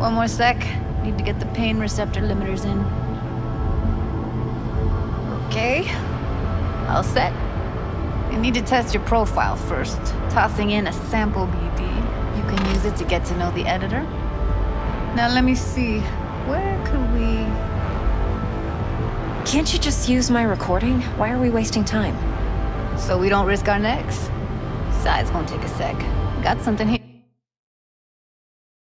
One more sec. Need to get the pain receptor limiters in. Okay. All set. You need to test your profile first. Tossing in a sample BD. You can use it to get to know the editor. Now let me see. Where could we... Can't you just use my recording? Why are we wasting time? So we don't risk our necks? Besides, won't take a sec. Got something here.